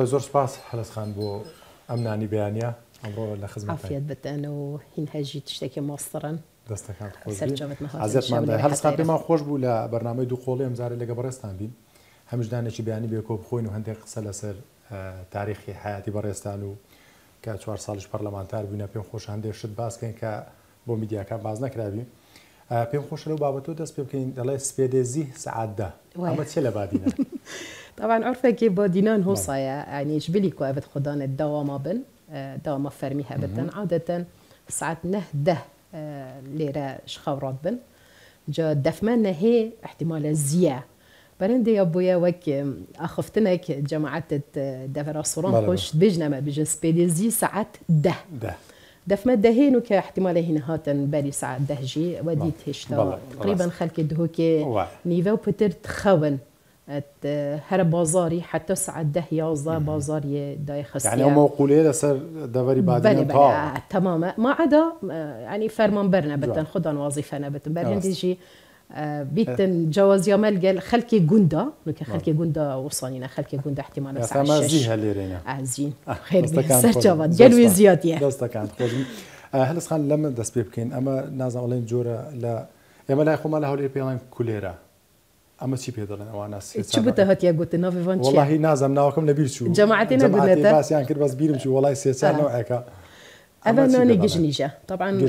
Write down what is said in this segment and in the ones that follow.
بەڵێ زۆر سپاس هەلسخان بۆ ئەم نانی بیانە ئەمڕۆ لە خزم عافیت بتەن و هین هەژی تشتێکی ماسترن دەستەکان سەرجەمت نەهاتن ئازێتمان شەو لە هەلسخان حەتایە. پێمان خۆش بوو لە بەرنامەی دوو قۆڵی ئەمزارە لەگە بەڕێستان بین. هەمشدانێکی بیانی بێکۆ بخۆین و هەندێک قسە لەسەر اه، تاریخی حیاتی بەڕێستان و کە چوار ساڵش پەرلەمانتار بووینە پێم خۆش هەندێک شت باسکەین کە بۆ میدیاکان باز نەکراوی اه، پێم خۆش لەو بابەتۆ دەست پێ بکەین دەڵێ سپێدێزی سعاددا وای. ئەمە چێ لە بادینە؟ طبعا عرفك بادينان هو صايا يعني جبلي كو ابد خدان الدوام بن آه، دوام فرمي هبتن عادة ساعات نه ده ليرة شخورات بن. جا دفمان هي احتمال الزيا برندي يا ابويا وك أخفتنك جماعة دفر الصوران. خوش بجنا ما بجن سبيديزي ساعات ده. ده. دف مادة هينو كاحتمال هنا هاتن بالي ساعات ده جي وديت هشتا بله، تقريبا. خلك دهوكي. نيفا وبتر تخون. هر بازاري حتى ساعة ده يازده بازاري داي خصية يعني هم لسر دوري بله بعدين بله طاع آه، تماما ما عدا آه، يعني فرمان برنا بتن. خدان وظيفة بتن خلاص. برهن تيجي آه، بيتن جواز يامل قال خلكي جوندا لك خلكي جوندا وصانينا خلكي جوندا احتمال سما الشش زيها آه، زين خير سر. جواد قالوا سپاس. زيادة دەستەکان خۆش هەلسخان لەمە دەست پێ بکەین ئەمە نازان بڵێن جۆرە لە ئێمە لای خۆمان لە هەولێر پێڵین کولێرە ئەمە چی پێ دەڵێن ئەوانە قلت نافي فان والله نازم ناوەکەم لە بیر چوو جەماعەتی نەبوونەتە؟ باسییان کرد بەس بیرم چوو وڵی سێچار آه. نەوەەکە أنا ناني ججنيجة طبعا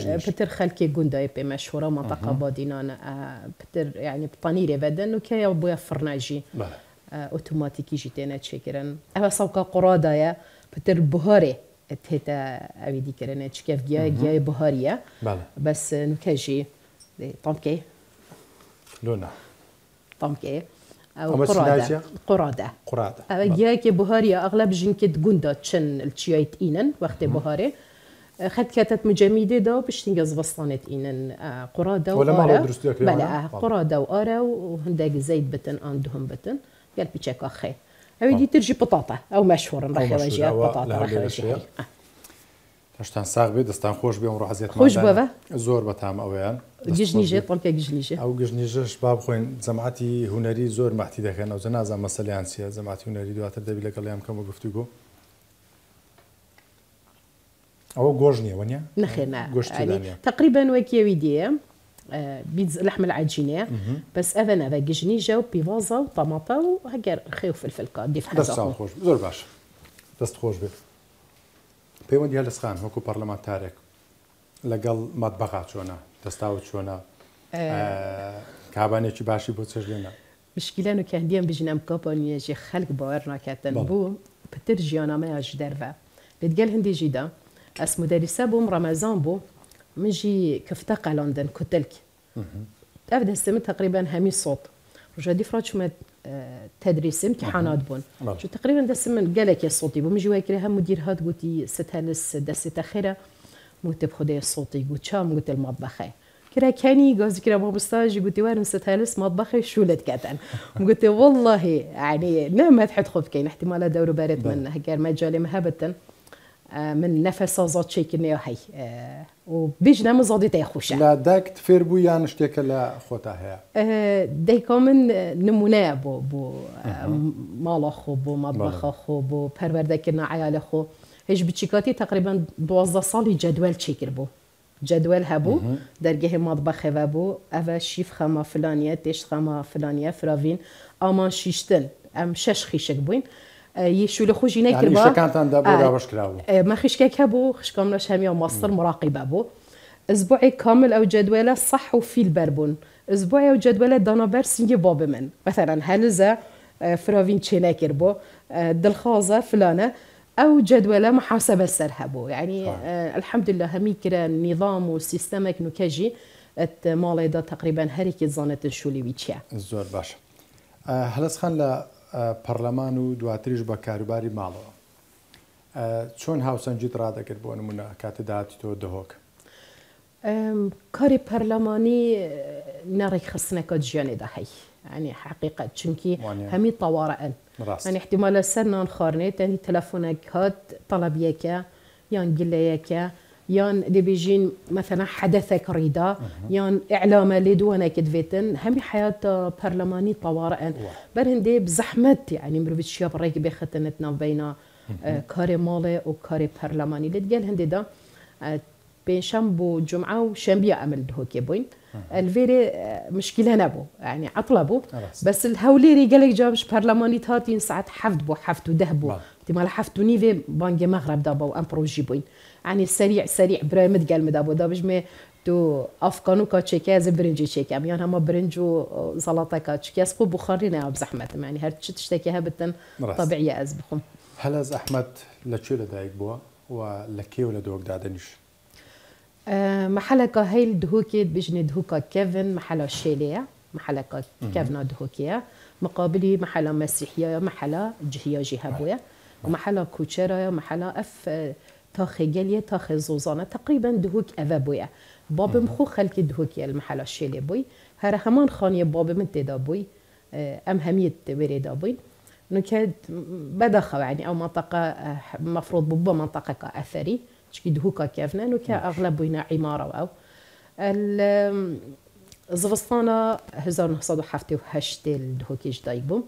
جوندا يبي مشهورة منطقة بادينان آه، بتر يعني بطنيري بدن وكي أبويا فرناجي آه، اوتوماتيكي جيتينا تشكرن أبا سوكا قرادة يا بتر بهاري تهتا دي كرنا تشكيف جيا جيا بهارية بەڵێ بس نكاجي طمكي لۆنا طمكي. أو قرادة. سلاجة؟ قرادة. قڕاتە جاكي بهاري أغلب جنكت جوندا تشن التشيايت إينن وقت بهاري خد كاتت مجميدة دا باش تنجز بسطانة إينن. آه، قرادة ولا وآرا درست بلا قرادة وآرا وهنداك زيت بتن عندهم بتن. قال بيتشاك أخي. أو دي ترجي بطاطا أو مشهور وجهها أو بطاطا. وجهها آه. هەشتان ساغ بێ دەستان خۆش بێ ڕ حزیێت خۆش بووە؟ زۆر بەتام ئەویان جيجنيجي طلقة جيجنيجي ئەو گژنیژش با بخۆین جەماعتی هوەری زۆر ماحتی دەکەن ئەو جەنازان مەسەلیان چیە جەماعتی هوەری دواتر دەبی لەگەڵیان کەم و گفتوگۆ ئەوە گۆژ گۆشتی يعني دانیە تقريبا وكي ويدية آه، بيتز لحم العجينة بس أفن هذا جيجنيجا وبيفازا وطماطا وهكر خيو فلفل دي في دەستان حزاقهم خۆش زۆر باش. دەست خۆش بێت پەیوەندی هەلسخان وەکو پەرلەمانتارێک لەگەڵ مەتبەقا چۆنە دەستاوت چۆنە. کابانێکی باشی بۆ چێژ لێنە مشكلة انه كان ديما بيجي نام كوبا يجي خلق كاتن بله. بو بتر جيانا ما ياج درفا بتقال هندي جيدا اس مدرسة بوم رمضان بو منجي كفتاقة لندن كتلك ابدا السنة تقريبا همي صوت رجع دي فرات شو تدريس امتحانات بون. بله. شو تقريبا ده سمن قالك يا صوتي بو مجي واكري هم مدير هاد قلتي ستهلس دست خيرة موت بخدي صوتي قلت شام؟ قلت المطبخي كرا كاني قاز كرا ما بستاجي قلت وارم ستهلس مطبخي شو لد كاتن قلت والله يعني نعم تحت خوف كاين احتمال دور بارد من هكار مجالي مهبة آه، من نفس زاد چیکنی هی و بیش نم زادی خوشه. لا دکت فر بو یان شتیک لا خوتا هیا. دیکا نمونه بو بو مالا خو بو مطبخ خو بو پرورده کردن خو. هیچ بچیکاتی تقريبا دوازده سالی جدول چیکر بو. جدول هبو درگه مطبخ و بو. او شیف خما فلانیه تشت خما فلانیه فراوین. آمان شیشتن ام شش خیشک بوین. بووین یشو لە خۆشی ینی نەکرد شەکانتاندا بۆ راوەش کراوە ما خشكك هبو خشكم لش هميا مصر مراقبة بو أسبوعي كامل أو جدولة صح وفي البربون. أسبوعي أو جدولة دانابر سنجي باب من. مثلا هلزة آه، فراوين تشيناكر بو آه، دلخازة فلانة أو جدولة محاسبة سر هبو يعني. آه الحمد لله همي كرا نظام وسيستمك نكاجي أت مالي دا تقريبا هريكي زانت شولي ويتشيا. زۆر باشە هەلسخان لە پەرلەمان و دواتریش بە کاروباری ماڵەوە. چۆن هاوسنجیت ڕدەکرد بۆ نمونە کاتە داهاتی تۆ دهۆک؟ کاری پەرلەمانی نەڕێک خستنەکە ژیانێ داهی ینی حقیقت چونکی هەمی تەواڕەن من احتیمال لە سەر نان خارنێت ئەنی تەلەفۆنێک هات تەڵەبیەکە یان گلەیەکە يان دي بيجين مثلا حدثك ريدا يان إعلام لدوانا كدفيتن هم حياة برلماني طوارئ برهن دي بزحمت يعني مروفيت شياب ريك بختنتنا بين كاري مالي وكاري برلماني. لتقال هندي دا بين شنبو جمعة وشنبيا أمل دهوكي بوين. الفيري مشكلة نبو يعني عطلة بو. بس الهوليري قالك جابش برلماني تاتين ساعات حفد بو حفد ودهبو تمال حفد ونيفي بانجي مغرب دابو أم بروجي بوين يعني سريع سريع برامد قال مدابو دابش مي تو أفغانو کا چکه از برنجی چکه میان همه برنج و زلاطه کا چکه از خوب بخاری نه بزحمت يعني هر تشتكي هبتن طبيعية از بخم هل از احمد لچو لدایک بوا و لکی ولا دوک دادنش محلك هيل دهوكي بجني دهوكا كيفن محلا شيليا محلك كيفنا دهوكيا مقابلي محلا مسيحية محلا جهية جهابويا ومحلا كوتشيرا محلا أف تاخي جالية تاخي زوزانة. تقريبا دهوك أفابويا باب مخو خلكي دهوكيا المحلا شيلي بوي. هر همان خانية باب من تدا بوي أم همية وريدا بوي. نكاد بدخل يعني أو منطقة مفروض ببا منطقة كأثري شكي دهوكا كيفنا نوكا أغلب بينا عمارة أو زفستانا هزار نحصد حفتي وهشتي الدهوكي جدايبو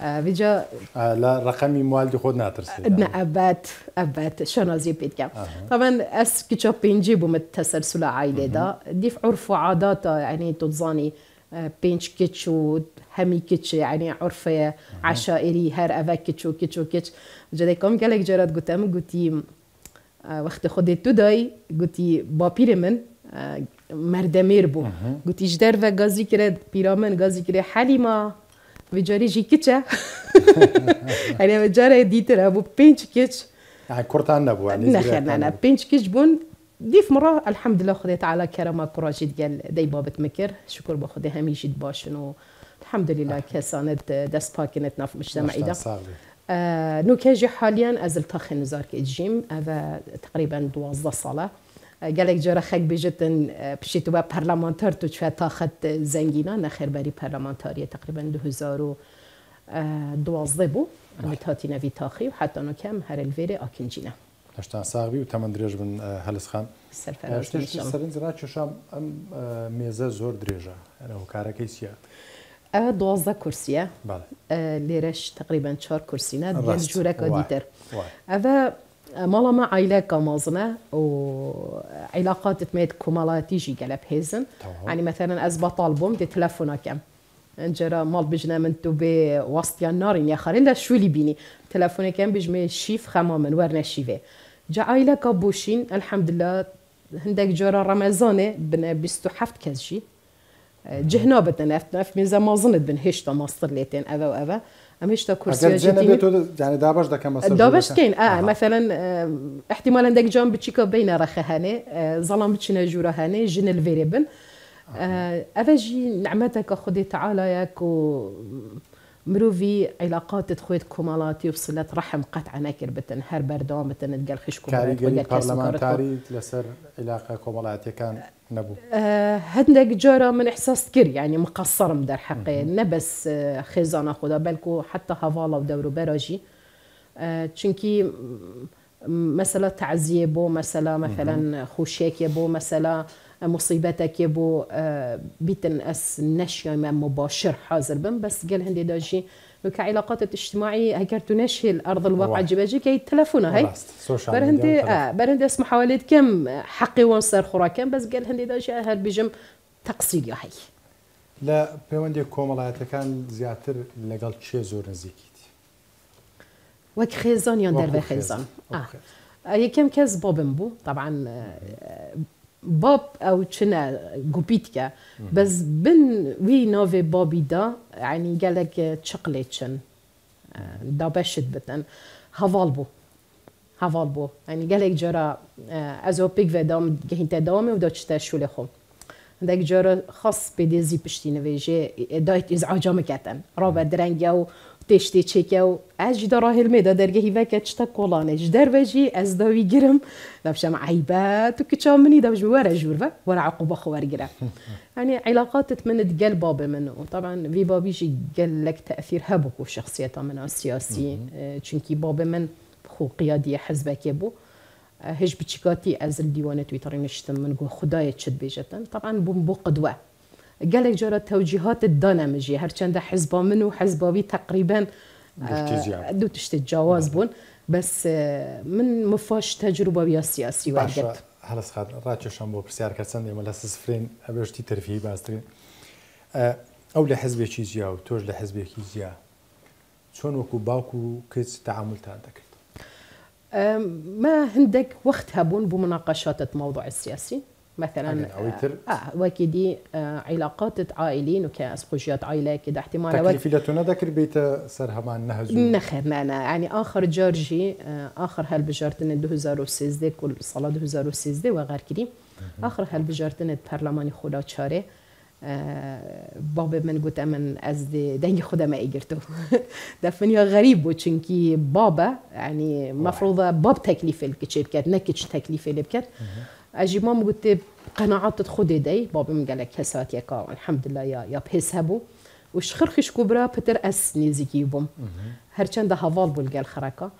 فيجا آه لا رقمي موالدي خود ناترسي. ابن أبات أبات شنازي بيتكا آه. طبعا أس كيتشو بينجيبو متسلسل عائلة دا. ديف عرف وعادات يعني تتظاني بينش كيتشو همي كيتش يعني عرف عشائري هر أفا كيتشو كيتشو كيتش جدي كم قالك جرات قلت قلتي وقت خودت تو دای گوتی با پیر من مردمیر بو. گوتی جدر و گازی کرد پیرامن گازی کرد حلیما. و جاری جی کچه. یعنی و جاره دیتر ابو پینچ کچ. كرتان نبو يعني نخير أنا بينش كيش بون. ديف مرة الحمد لله خديت على كرما كراجي قال دي بابت مكر شكر بخدي همي جد باشن الحمد لله كسانت دست باكنت ناف مجتمعي آه نوكاجي حاليا أزل تاخي نزار الجيم هذا تقريبا دوازدة صلاة قالك جرا خك بجتن بشيتو با برلمانتار تو چه تاخت زنگينا نخير بري برلمانتارية تقريبا دو هزارو دوازده بو. متهاتي نوي تاخي وحتى نو كم هر الفيري اكنجينا هشتان ساغبي وتمن دريج من هلس خان. سرفراز سرين زرا چشام ام ميزه زور دريجه يعني هو كاركي سيا ئەوە دوازدە کورسیە لێرەش تقریبان چهار کورسینە گەل جوورەکە دیتر ئەە ماڵەمە عیلەکە مازنە و عیلاقاتت مێت کۆمەڵاتیژی گەلە بهێزن عنی مەتەرن ئەس بەتاڵ بووم دێ تەلەفۆنەکەم انجرا مال بجنا من تو به واسطيان نارين يا خارين لا شو اللي بيني تلفوني كان بجمي شيف خماما ورنا شيفه جا عائلة كابوشين الحمد لله هندك جرا رمضان بنا بستو حفت كزجي جهنا بدنا نفت نفت من زمان ظنت بن هشتا ماستر ليتين أذا وأذا أم هشتا كرسي جتيني يعني دابش دا كما دابش كين آه, آه. مثلا احتمال عندك جام بتشيكا بين رخهاني ظلام بتشنا جورهاني جن الفيريبن أذا جي نعمتك خدي تعالى ياك و مروفي علاقات تخويت كومالاتي وصلة رحم قطع نكر بتن هر بردوام بتن تقال خش كاري برلمانتاري لسر علاقة كومالاتي كان نبو. آه هندك جارة من إحساس كر يعني مقصر مدر حقي. نبس آه خزانة خدا بلكو حتى هفالا ودورو براجي آه چونكي مثلا تعزية بو مثلا مثلا خوشيك بو مثلا مصيبتك بو بيتن أس نشيا مباشر حاضر بن بس قال هندي داجي كعلاقات الاجتماعية هكرتو نشي الأرض الواقع جباجي كي تلفونه هاي. برهندي آه برهندي اسم حواليت كم حقي وانصر خورا كم. بس قال هندي داجي هل بجم تقصير يا هاي. لا بيوندي كومالايتا كان زياتر لقال شي زور نزيكيت. وك خيزان يندر خيزان آه. يكم كز بابن بو. طبعا باب او چنا گوبیتکا بس بن وی نوی بابی دا يعني قالك تشقليتشن دا بشت بتن هفال بو هفال بو يعني قالك جرا ازو بيك في دام جهنت دامي ودا تشتا شولي خو عندك جرا خاص بديزي بشتي نويجي دايت ازعاجا مكتن رابع درنگا و تشتی چکه و از جدا راه الميدا درجه هيفاك تشتا كولانه جدار بجي از داوي جرم لابشم عيبات وكتشا مني دابش ورا جورفا ورا عقوبة خوار جرا يعني علاقات تمند قل بابا منه طبعا في بابي جي قال لك تأثير هبوك وشخصيته من السياسي چونكي بابا من خو قيادية حزبك يبو هج بتشكاتي از الديوان تويتر نشتم من جو خدايا تشد بيجتن طبعا بو بو قدوه قالك جرى توجيهات الدانمجي هرچند حزبا منو بي تقريبا دو تشت الجواز بون بس من مفاش تجربة بيا سياسي وقت هلا سخاد ڕاکێشان بۆ پرسیارکەچەند ئێمە لە سفرین ئەبێشتی تەرفی باسترین ئەو لە حزبێکی جیا و تۆش لە حزبێکی جیا چۆن وەکو باوکو و کچ تعاملتان دەکرد ما هندك وقت هبون بمناقشات الموضوع السياسي. مثلا آه وكدي آه علاقات عائلين وكأسقوجيات عائلة كده احتمال تكليفي لتونا ذكر بيت سرها مع النهج نخر أنا يعني آخر جارجي آه آخر هالبجارتن 2013 كل صلاة 2013 وغير كدي. آخر هالبجارتن برلماني خدا چاره. باب من گوت من از دنگ خودم ایگرتو. دفنیا غریب بود چونکی بابا يعني مفروض باب تكليف الكتشيب كات نكتش تكليف اللي بكات أجي مام قلت قناعات خودي دي. بابا من قالك كسات يا الحمد لله يا يا بحسابو وش خرخش كبرى بتر أس نيزيكي بوم هرچند ده هفال بول قال خركه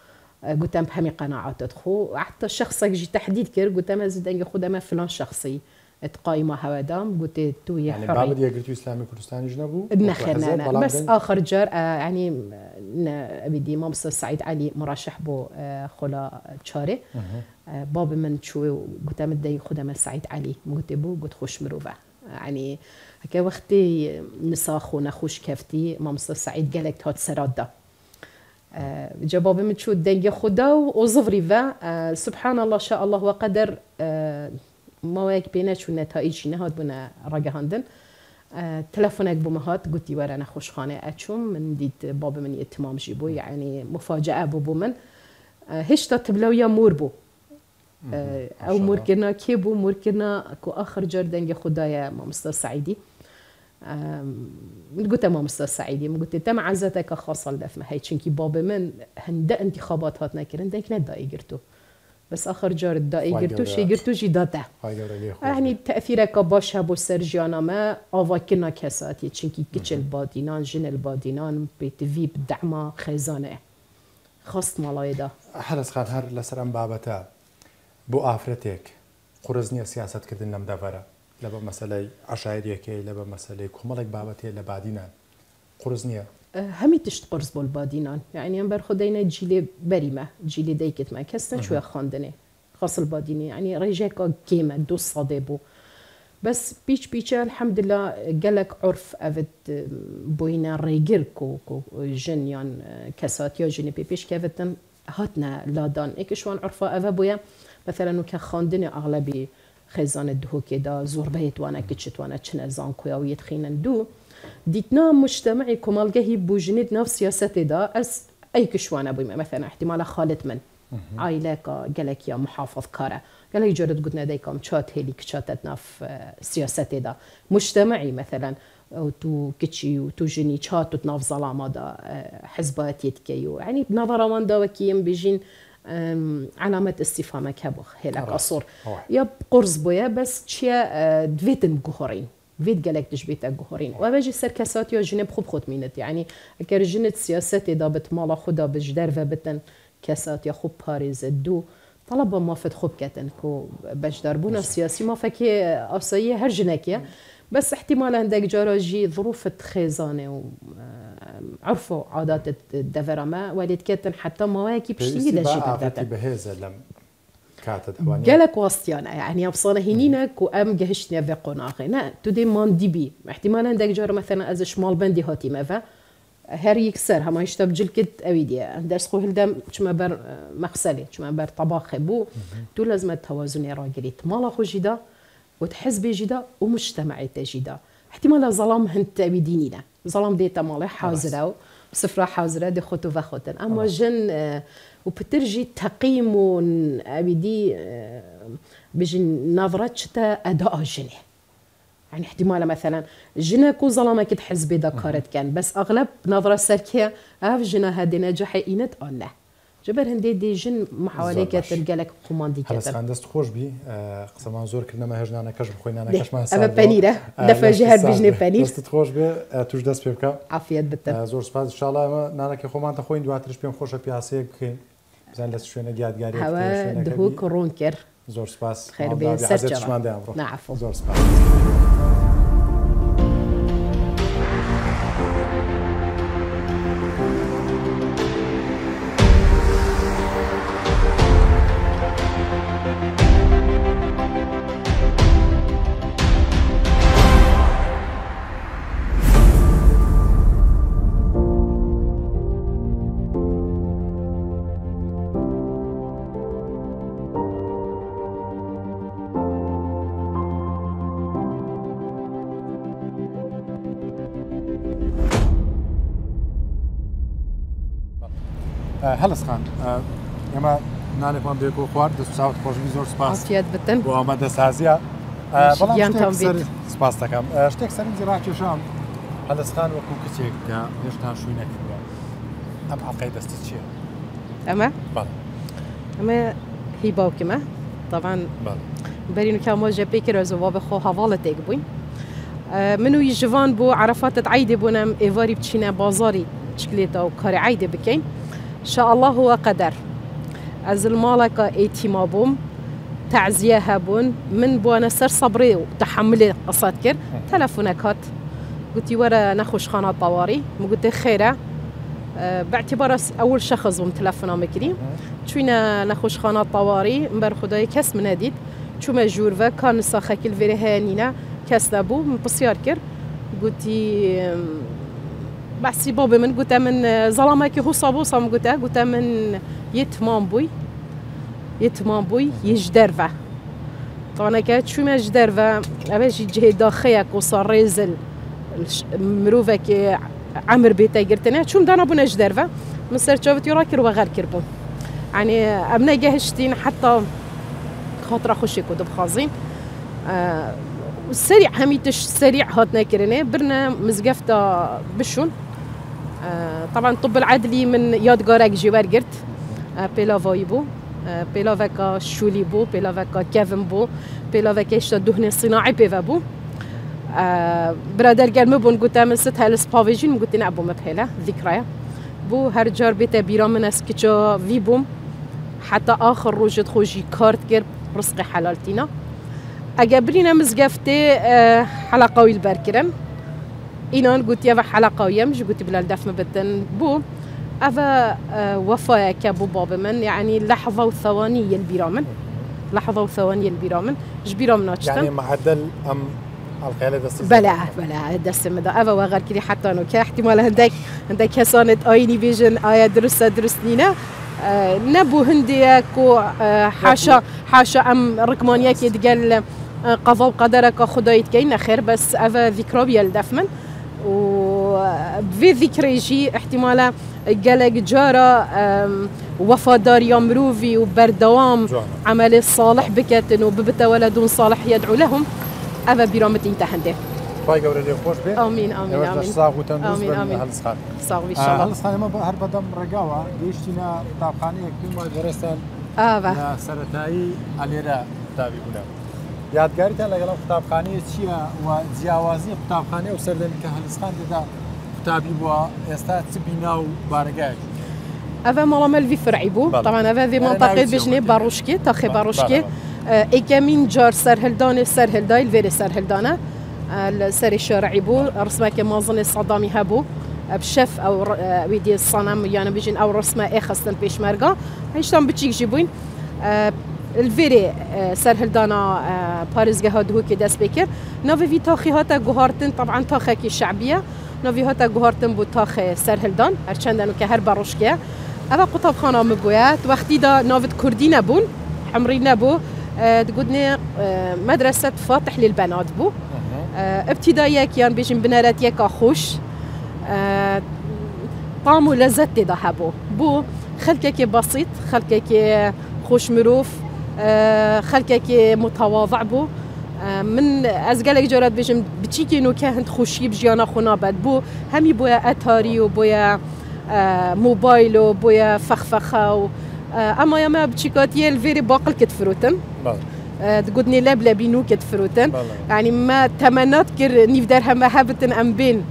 قلت ام بهمي قناعات خو حتى الشخص جي تحديد كر قلت ام زيد خدمه فلان شخصي. تقايمة هوادام. قلت تو يا يعني بعد دي قلت إسلامي كردستاني جنبو نخرنا بس آخر جار آه يعني ابدي مامس سعيد علي مرشح بو آه خلا تشاري آه باب من شو قلت مدي خدمة سعيد علي. قلت بو قلت خوش مروفة. يعني هكا وقتي نساخ ونخوش كفتي مامس سعيد قالك هات سرادة. آه جباب من شو الدنيا خدا وظفري فا آه سبحان الله شاء الله وقدر. آه ماوەیەک پێ چون نەتایجی نەهات بوونە ڕگەهاندن تەلەفۆنێک بوومە هات. گوتی وەرە نەخۆشخانە ئەچوم من دیت باب من اتمامژی بوو یعنی مفاجعە بوو بوو من. هێشتا تبلەویە مور بوو ئەو مورکردنا کێ بوو مورکردنا کو آخر جار دەنگە خدایە مامستا سعیدی من قلت مامستا سعيدي من قلت تم عزتك خاصة لدفمة هاي چونكي باب من هند انتخابات هات نكرن ديك ندائي قرتو بس آخر جار الدائي قرتو شي قرتو جي داته يعني تأثيرك باش هبو سرجانا ما آوا كنا كساتي چنكي كتش البادينان جن البادينان بيت في بدعمة خزانة. خاص مالاي دا. حرس خان هر لسرم بابتا. بو آفرتك قرزنية سياسة كردن لم دفرة لبا مسألة عشائريكي لبا مسألة كمالك بابتي لبادينان قرزنية همی تشت قرص بول بادینان. یعنی ام بر خداینا جیلی بریمه جیلی دیکت ما کسن شوی خواندنه خاص البادینی يعني ريجيكا كيما دو صادي بو بس بيش بيش الحمد لله قالك عرف افت بوينا ريجر كو كو جن يان كسات يا جني بيش كافتن هاتنا لادان. ايك شوان عرفا افا بويا مثلا اغلبي خزان الدهو كدا زوربيت وأنا كتشت وانا تشنا زانكو أو يتخينن دو. دیتنا مجتمعي كمالجهي بوجنيد نفس سياسة دا أس أي كشوانا بوي مثلا احتمال خالد من. عائلة قالك يا محافظ لي جرد قلنا دايكم تشات هيلي كشاتتنا في سياسة دا. مجتمعي مثلا تو كتشي وتو جني تشات تناف ظلامة دا حزبات يتكيو يعني بنظر من دا وكيم بيجين علامة استفهام كبخ هيلك أصور يا قرص بويا بس تشيا دفيتن بقهرين فيت قالك تجبيت أجهورين وباجي سر كسات يا جنب خوب خوت مينت يعني أكر جنت سياسات دابت مالا خدا بجدار فبتن كسات يا خوب باريز دو. طلب ما فت خوب كتن كو بجدار بونا سياسي ما فكي أصية هر جنكيا بس احتمال عندك جاراجي ظروف خيزانة و عرفوا عادات الدفرما ولد كتن حتى مواكب ده شيء بهذا لم قالك واسطيانا يعني ابصانا هنينك وام جهشتني في قناغي نا تودي مان دي بي. احتمال عندك جار مثلا أز شمال بندي هاتي ما هر يكسر هما يشتب جلكت اويديا درس خو هلدم چما بر مغسلي چما بر طباخ بو. تو لازم التوازن راجلي مالا خو جدا وتحزب جدا ومجتمع جدا احتمال ظلام هنت بيدينينا ظلام ديتا مالا حاضرة سفرة حاضرة دي خطو فخوتن أما جن آه وبترجي تقيم أبدي آه، بيجي نظرة شتا أداء جني. يعني احتمال مثلا جنا كو ظلمة كد حزبي ذكرت كان بس أغلب نظرة سركية أف جنا هادي نجاح إينت ألا جبر هندي دي جن محاولة كتلقى لك قماندي كتل هلس دست خوش بي آه، قسم زور كنا ما هجنا أنا كشف خوينا أنا كش ما سار أما بانيرة. دفع جهر بجني بانير. دست خوش بي توش دست بيبكا عافية بتا زور سپاس. إن شاء الله نانا كي خومان تخوين دواترش بيم خوشك بياسيك بزان لە شوێنە یادگاری هەوە دهۆ کڕۆن کرد زۆر سپاس. خێر بێ سەرمان نعفۆ زۆر سپاس. هەلسخان ئێمە نانێکمان بێک و خوارد دەست چاوت خۆشبی زۆر سپاسیات بتن. بۆ ئەمەدە سازیە. سپاس دەکەم. شتێک سەرنجی ڕاکێشام هەلسخان وەکو کچێک هێشتا شووی نەکردوە ئەم حقی دەستی چییە؟ ئەمە؟ ئەمە هی باوکمە طبعا برین و کامۆژە پێکرە زەوا بەخۆ هەواڵە تێک بووین من و ژوان بۆ عرفاتت عیدێ بوونم ئێواری بچینە بازاری چکلێتە و کاری عیدێ بکەین. شاء الله هو قدر. از المالك ايتيما بوم تعزيه هبون من بوانا سر صبري وتحملي قصات كر تلفونك هات قلت ورا نخوش خانة طواري قلت خيره باعتبار اول شخص بوم تلفونا مكري چوينا نخوش خانة طواري مبر خداي كس من هديد چو مجور و كان ساخك كس دابو من بسيار كر قلتي بحسي بابي من قلت من ظلامك هو صابو صام قلت قلت من يتمام بوي يتمام بوي يجدرفه. طبعا كانت شو ما جدرفه. أباش يجي داخيك وصار ريزل مروفك عمر بيتا قرتنا شو مدانا بنا جدرفه؟ من سر شافت يراكر وغير كربو. يعني أبنا جهشتين حتى خاطر خوشي كود بخازين آه سريع هميتش سريع هاتنا كرنا برنا مزقفتا بشون. آه، طبعا الطب العدلي من يادگارك جوار قرت. بيلافاي بو بيلافكا شولي بو بيلافكا كيفن بو بيلافكا إشتا دهن صناعي بيفا بو. آه، برادر قال مبون قلت من ست هالس بافيجين قلت نعبو مبهلة ذكرى بو هر جار بيتا بيرا من اسكتشا في بوم. حتى آخر روجت خوجي كارت كير رزقي حلالتينا اقابلينا مزقفتي آه، حلقة ويل باركرن اینان گوتی و حلقه یمش گوتی بلال دفم بدن بو. أفا آه، وفايا كابو باب من يعني لحظة وثواني يلبيرا من لحظة وثواني يلبيرا من جبيرا من يعني معدل أم القيالة دست بلا بلا دست مدا أفا وغير كذي حتى أنو احتمال هندك هندك حسانة آيني بيجن آية درست درست نينا. آه نبو هنديك و آه حاشا أم ركمانيك يدقل آه قضاء وقدرك خدايت كاين خير بس أفا ذكرى بيالدفمن وفي ذكرى يجي احتمالا قالك جارة وفادار يمروفي وبردوام عمل الصالح بكتن وببتا ولد صالح يدعو لهم. أبا برامتين تهنده خی گەورە لێ خۆش بێ ئامین ئامین ساغ و ئامین ئامین هەلسخان هەلسخان ئەمە هەر بەدەم ڕێگاوە گەیشتینە قوتابخانەیەک پێم وای گەڕێستان سەتایی ئەلێرە قوتابی بوونە یادگاریتە لەگەڵ قوتابخانەیە چییە و جیاوازی قوتابخانەیە و سەردەن کە هەلستان دەدا قوتابی بووە ئێستا چ بینا و بارگای؟ ئەە مەڵامەلوی فرعی بوو. طبعا ئەە وێ منطقه بژنێ باڕشکی تاخێ باڕشکی ئێکەمین جار سەرهلدانێ سەرهلدایل وێرە سەرهلدانە. سەری شارعی بوو. ڕسمەکە مازنێ سەدامی هەبوو بشەف ئەو ویدی سانام یانە بژین ئەو ڕسمە ئێخستن پێشمەرگا. هیچتان بچیکشی بووین. الفيري سرهلدانا باريزجا هادهوكي داس بكر نوفي في تاخي هاتا جوهارتن طبعا تاخكي الشعبية نوفي هاتا جوهارتن بو تاخي سرهلدان هرچندن که هر باروشكيا اوا قطب خانه مبويات وقتی دا نافت كردي نبون حمري نبو تقولني مدرسة فاتح للبنات بو. ابتدائية كيان بيجن بنارات يكا خوش. طعم ولذت دا هبو. بو خلقك بسيط خلقك خوش مروف. خەکێکی متەواضع بوو من ئەس gelek جارات بێژم بچیکی نوکە هەند خوشی بژیانە خونابەت بوو هەمی بۆیە ئەتاری و بۆیە موبایل و بۆیە فەخفەخە و ئەمە ئەمە بچیکاتیە الڤێری باقل کت فروتن تقولني لاب لابينو كتفروتن. يعني ما تمنات كر نيف دار هما هابتن أم بين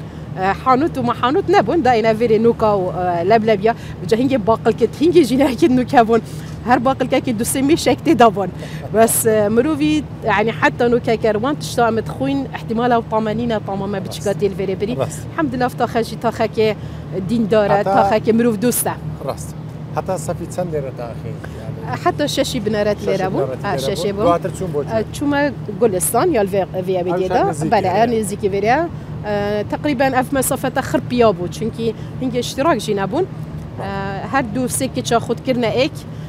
حانوت وما حانوت نبون داينا فيري نوكا ولبلبيا بجا هنجي باقل كت هنجي جينا كت نوكا بون هر باقل كاكي دو سمي شكتي دابون بس مروفي يعني حتى نوكا كروان تشتا متخوين احتمال أو طمانينة طماما بتشكاتي الفيري بري الحمد لله فتاخا جي تاخا دين دارة تاخا مروف دوستا راست. حتى صافي چەند لێرە تاخی حتى شەشی بنەرەت لێرە بوو شەشێ بوو چوومە گلستان یا VBDدا بەلا نزیکی بێرە تقریبا ئەف مەسەفەتە خرپیا بوو چونکی هینگە اشتراک ژی نبوون هەردوو سێکیچە خودکردە ئێک و پێک و ئەمە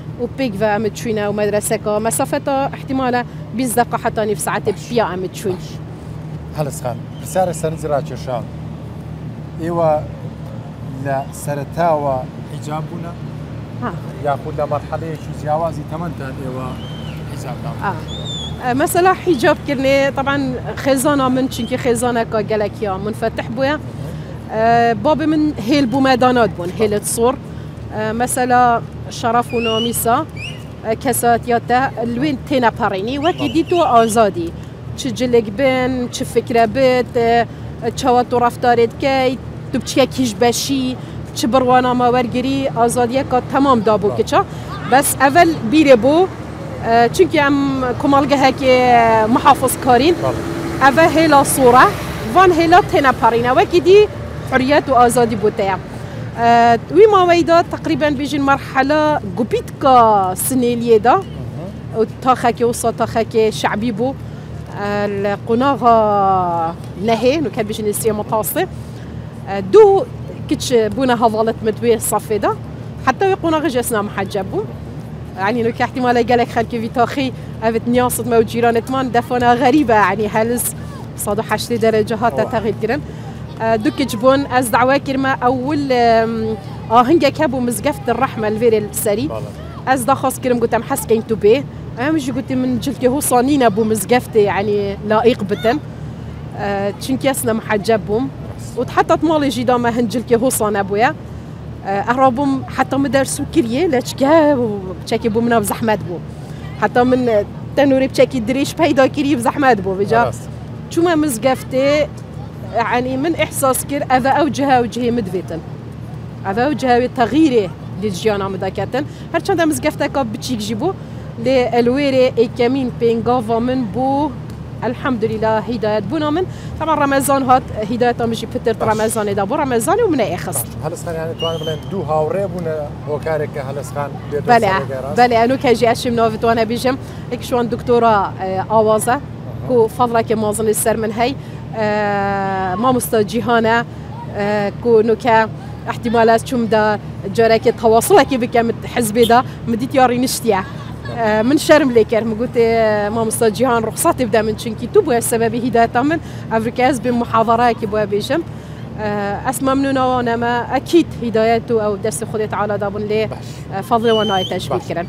چوینە و مەدرسەکە مەسەفەتە احتیمالە 20 دقه حتى نيف ساعات بيا ئەمە چوین هەلسخان پرسیارە سەرنج ڕاکێشان ئێوە لە سەرتاوە حیجاب بوونە یاخود لە مەرحەلەیەکی جیاوازی تەمەندان ئێوە حیجابدان مثلا حجاب كرني طبعا خزانة من چونكي خزانة كا جلكيا منفتح بويا. باب من هيل بو ميدانات بون هيل تصور مثلا شرف و نامیسا کساتیاته لوین تینا پرینی و دی تو آزادی. چه جلگ بین چه فکر بید چوا تو رفتارید که تو بچه کیش بشی چه بروانا ماورگری آزادیه که تمام دابو کچا بس اول بیره بو چونکه ام کمالگه هکی محافظ کارین. بله. اول هیلا صوره وان هیلا تینا پرینه وکی دی حریت و آزادی بوده. وی ما ویدا تقریبا بیجین مرحله گوبیت کا سنیلیه دا و تاخکی و تاخکی شعبی بو القناغة نهي نو كان بيجي نسيه متوسط دو كتش بونا هضلت مدوي صفي ده حتى يقونا غجسنا محجبو يعني لو احتمال قالك خلك في تاخي أبت نياصت مو جيران تمان دفنا غريبة يعني هلس. صادو حشتي درجة هاتا كرن دوك جبون أز دعوة كرمة أول آه هنجا كابو مزقفت الرحمة الفيري السري. أز دا خاص كرم قلت محس كين تو بيه أنا مش قلت من جلتي هو صانين أبو مزقفتي يعني لائق بتن. چونكي أسنا محجب بوم. وتحطت مالي جدا ما هنجل كي هو صان أبويا. أهربهم حتى مدرسو كريه لچكا بچكي بو منا بزحمت بو. حتى من تنوري بچكي دريش بيدا كريه بزحمت بو بجا. شو ما مزقفتي يعني من إحساس كر أذا أوجها وجهي مدفيتن. أذا أوجها تغييره للجيانا مداكتن هر چند مزقفتك بچيك جيبو لألويري اي كمين بين من بو. الحمد لله هداية بونا من. طبعا رمضان هات هداية مجي بتر رمضان دا بو. رمضان ومن اخص هلس خان يعني توان بلين دو هاوري بونا هو كارك هلس خان بله. بله انو كاجي اشم نوفت وأنا بيجم هيك شوان دكتورة آوازة. كو فضلك مازن السر من هي ما مستوى جيهانا كو نوكا احتمالات شوم دا جارك تواصلك بكم حزبي دا مديت ياري نشتيا من شرم ليكر قلت ما مصطفى جيهان رخصتي بدا من شنكي تو بو السبب هداية من افريكاز بمحاضرة كي بو بيجم اسمى ممنونة وأنا ما أكيد هدايته أو دست خدي تعالى دابن لي فضل وأنا تشبيه كرن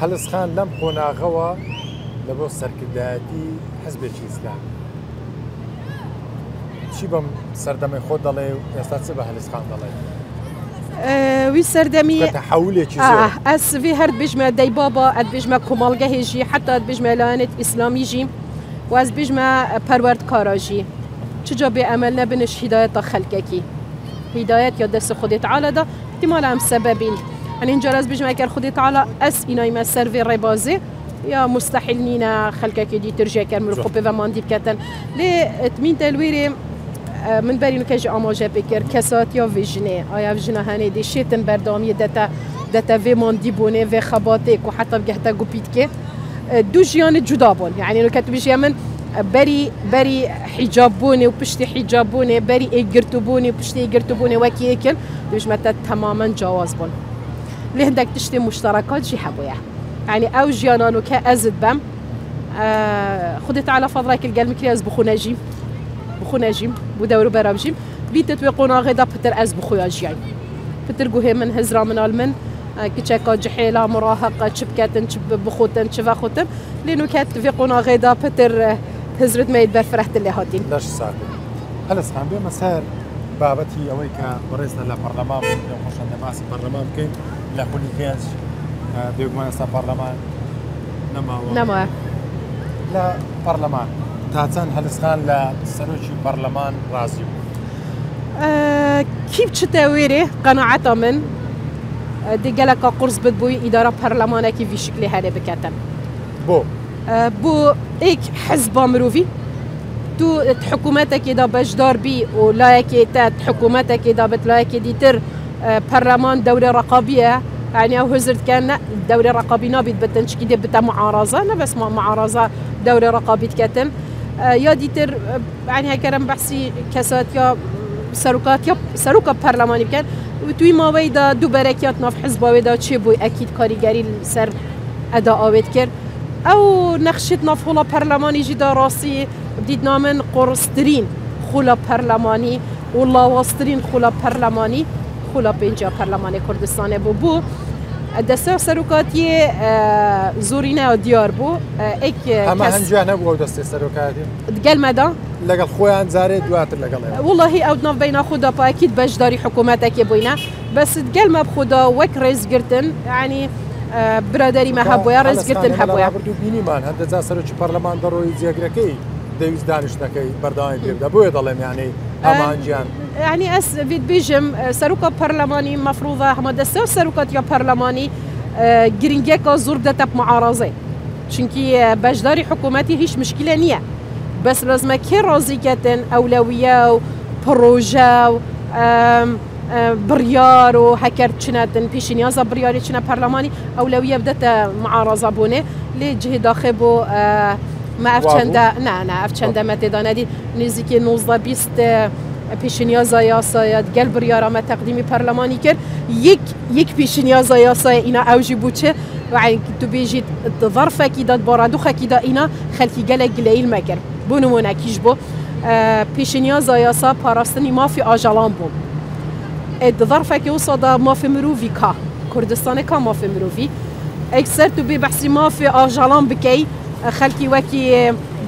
هل خان لم قنا غوا لبو سركداتي حزب الاسلام شي بم سردمي خود دلي يستاتسبه هل خان دلي وی سردمی تحولێکی ئەس وی هەر بژمە دەی بابا ئەت بژمە کۆمەڵگەهێژی حتا بژمە لایەنێت ئیسلامیژی واز بژمە پەروەرد کاراژی چجا بێ ئەمەل نەبنش هیدایەتە خەلکەکی هدايت يا دس خدي تعالى ده احتمال هم سببين يعني انجا راز بيجمع كر خدي تعالى اس اينا ما سيرفي ريبازي يا مستحيل نينا خلقك دي ترجع كر مرخو بيفا ماندي بكتن لي تمين تلويري من برین که آماجه بکر کسات یا ویژنه. آیا ویژنه هنه دی شیتن بردامی دتا دتا وی من دیبونه و خباته کو حتی بگهتا گوپیت که دو جیان جدا بون. یعنی نو کتو بیش من بری بری حجاب بونه و پشت حجاب بونه بری ایگرتو بونه و پشت ایگرتو بونه وکی ایکن دوش متا تماما جواز بون. ليه هندك تشتي مشتركات جي حبويا يعني أو جيانانو كأزد بم آه خدت على فضلك القلب كرياز بخو نجيم بخو نجيم بودورو برامجيم بيتت ويقونا غدا بتر أز بخويا جيان بتر قوهي من هزرا من آلمن. كتشاكا جحيلة مراهقة شبكاتن شب بخوتن شفا خوتن لأنه كات في قونا غدا بتر هزرت ما يدبر فرحت اللي هاتين. لاش ساكو هل سخان بي مسار بابتي أويكا بريسنا لبرلمان خوش نماسي برلمان كين لا كوني كيانش بيقمان استا برلمان. نما نما. لا برلمان. تاتان هەلسخان لە سەرۆکی پەرلەمان ڕازی كيف تشتاويري قناعة من دي قالك قرص بدبوي إدارة برلمانة كيف في شكل هذا بكتن بو بو إيك حزب مروفي تو حكومتك إذا بجدار بي ولا تات حكومتك إذا بتلاقي ديتر برلمان دورة رقابية يعني أو هزرت كان دوري رقابي نابد بتنش كده بتا معارضه أنا بس معارضه دوري رقابي تكتم يا ديتر يعني هكرم بحسي كسات يا سروكات يا سروكا برلماني بكن وتوي ما ويدا دو بركيات ناف حزب ويدا تشي بوي أكيد كاريگري سر ادا آوید کرد. أو نقشت ناف خولا برلمانی جدا راسي بديت نامن قرصترين خولا برلماني والله واسترين خولا برلماني خولا بینجا پرلمان کردستان بو بو. دسته سروکاتی زورینه و دیار بو ایک همه هنجا نبو دسته سروکاتی دقل مدا لقل خویان زاره دواتر بین خدا با أكيد باش داري حكومتك بوينا بس دقل ما بخدا رئيس قرتن يعني برادری ما هبويا رئيس قرتن هبويا بردو بینی من هنده زا سروچ پرلمان دروی زیگرکی دەویست دانیشتەکەی بەرداوای پێدا بۆیە دەڵێم یانەی ئەمانجیان يعني اس فيد بيجم سروكا برلماني مفروضة هما دستو سروكا يا برلماني جرينجيكا زور دتا معارضة. چونكي بجداري حكومتي هيش مشكلة نية بس لازم كي رازي كتن أولوية و بروجة و بريار و هكر چناتن پیش نیازا بریاری چنا پرلمانی اولویه بدت معارضه بونه. لی جهه داخل بو ما اف چنده نه نه اف چنده ما تدانه دی نزدیک 19 20 پیشنیاز یاسای گل بریارا ما تقدیمی پرلمانی کرد. یک یک پیشنیاز یاسای اینا اوجی بوچه و تو بیجید ظرفه کی داد بارادوخه کی دا اینا خلکی گل گلیل مکر بو نمونه کیش بو. پیشنیاز یاسا پاراستنی مافی آجالان بو. اد ظرفه کی وصدا مافی مروفی کا. کردستان کا مافی مروفی. اکثر تو بی بحثی مافی آجالان بکی. خەلکی وەکی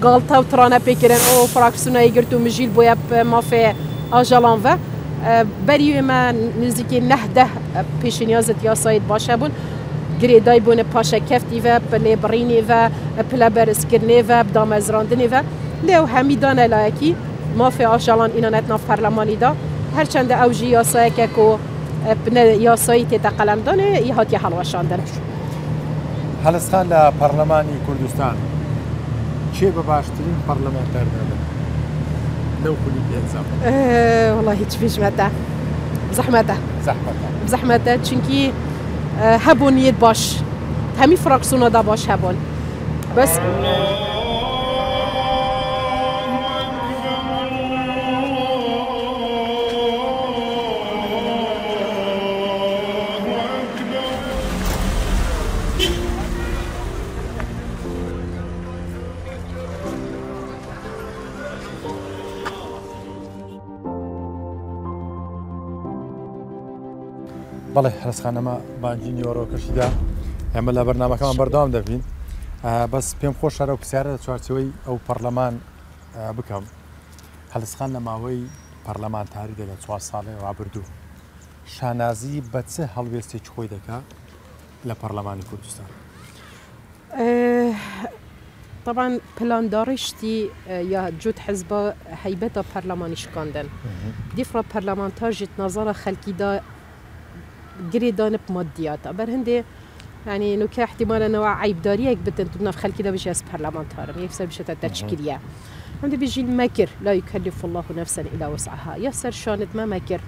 گاڵتە و ترانە پێکردن ئەو فراکسونایی گرت و مژیل بۆیە مافێ ئاژەڵانڤە بەری ئێمە نزیکی نەهدە پێشنیازت یاسایت باشە بوون گرێدای بوونە پاشە کەفتیڤە پلێ بڕینێڤە پلە بەرزکردنێڤە بدامەزراندنێڤە لێو هەمی دانە لایەکی مافێ ئاژەڵان ئینانەت ناف پەرلەمانیدا هەرچەندە ئەوژی یاسایەکێک و یاسایی تێتە قەلەمدانێ هاتی هەڵوەشاندن. هەلستان لە پەرلەمانی کوردستان. چێ بە باشترین پەرلەمانتەر لەو خولی پێنجام والله هیچ پیشمەتە زەحمەتە. زەحمەتە. چونکی هەبوون یەت باش. هەمی فراکسیۆنەدا باش هەبوون. بەس بەڵێ هەرسخانەمە بانجی نیۆڕۆکەشیدا ئێمە لە بەرنمەکەمان بەردەوام دەبین. بەس پێم خۆش شارە و پرسیارە چوارچەوەی ئەو پەرلەمان بکەم. هەلسخان لە ماوەی پەرلەمانتاریدا لە چوار ساڵێ ڕابردوو. شانازی بە چه هەڵوێستێک خۆی دەکا لە پەرلەمانی کوردستان؟ طبعا پلاندارشتی یا جود حزب هیبت پرلمانی شکاندن. دیفرا پرلمانتار جت نظر دا دانب مادیاتا بر هنده يعني انه احتمال نوع عيب داريك بتن تبنا في خلكي بيجي اس برلمانتار يفسر بشتى تشكيلية. عندي بيجي المكر لا يكلف الله نفسا إلا وسعها. يسر شانت ما مكر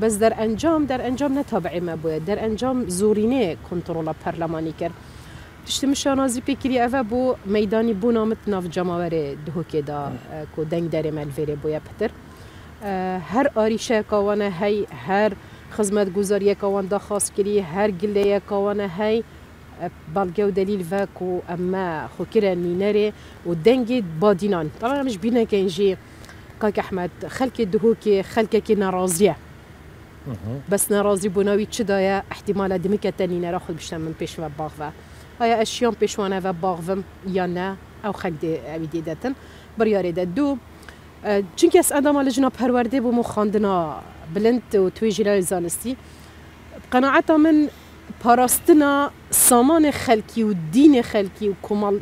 بس در أنجام در أنجام نتابع ما بويا در أنجام زورينه كنترول برلماني كر. تشتم شانازي بكري أفا بو ميداني بو نامت ناف جماوره دهو كدا كو دنگ داري مالفيري بويا بتر. هر آریشه کاوانه هی هر خزمت گذاری کاوان دخواست کری هر گله کاوانه هی بلگه و دلیل وک و اما خوکر نینره و دنگی بادینان طبعا مش بینه که اینجی کاک احمد خلک دهو که خلک که ناراضیه بس ناراضی بوناوی چه دایا احتمال تنینه را خود بشتم من پیش و باغوه آیا اشیان پیشوانه و باغوم یا نه أو خلک دی اوی دیدتن بریاره ده دو چونکە ئەس ئەداما لە ژنا پەروەردێ بۆ خواندنا بلند و توێژیرای زانستی قەنەعەتا من پاراستنا سامان خەلکی و دینێ خەلکی و کۆمەڵ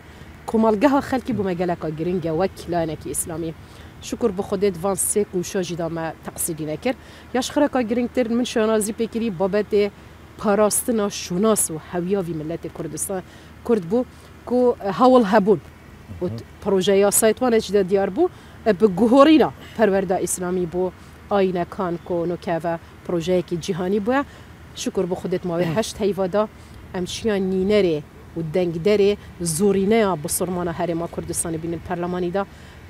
کۆمەڵگەها خەلکی بوومەگەلەکە گرنگە وەک لایەنێکی ئیسلامی شکر بە خودێت وان سێک و شۆژی دامە تەقسیدی نەکرد یاش خرەکە گرنگتر من شانازی پێکری بابەتێ پاراستنا شوناس و هەویاوی ملەتی کوردستان کورد بوو کو هەوڵ هەبوون پروژه یاسایتوانێکدا دیار بوو گوهۆرینا پەروەەردا ئیسلامی بۆ ئاینەکان کۆنۆکەوە پرۆژەیەکی جیهانی بووە شکر بۆ خودت ماوەی هەشت هەیوادا ئەم چیان نینەرێ و دەنگدەرێ زۆرینەیە بە سڕمانە هەرێما کوردستانی بینن پەرلەمانیدا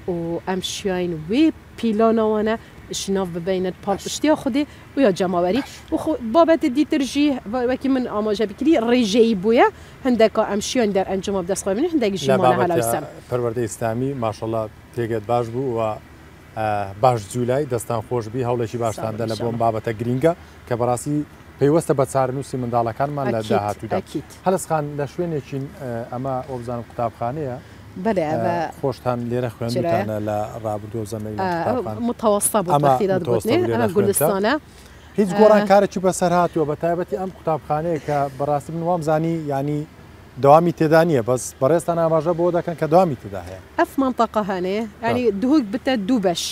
و ئەم شیاین وێ پیلانەوانە شناف ببینێت پاڵپشتیا خودێ و یا جەماوەری بابەتی دیترژی وەکی من ئاماژە بکری ڕێژەی بووە هەندێکە ئەم شیان دەر ئەنجمە دەستخوێنی هەندێکی ژمانە هەلاوسەم پەروەردە ئیسلامی ماشەڵە تێگەت باش بوو و باش جوولای دەستان خۆشببی هەوڵێکی باشتاندا لە بۆم بابەتە گرینگە کە بەڕاستی پێیوەستە بە چارنووسی منداڵەکانمان لە داهاتوودا. هەلسخان لە شوێنێکین ئەمە ئۆبزانم قوتابخانەیە؟ خۆشتان لێرە خوێنتانە لە ڕابردۆ زەمەی متەوەستا بۆداد گولستانە هیچ گۆران کارێکی بەسەر هاتووە بە تایبەتی ئەم قوتابخانەیە کە بەڕاستی من وام زانی ینی داوامی تێدا نیە بەس بەڕێستان ئاماژە بۆ دەکەن کە داوامی تدا هەیە ئەف منتەقە هەنێ ینی دووک بتە دوو بەش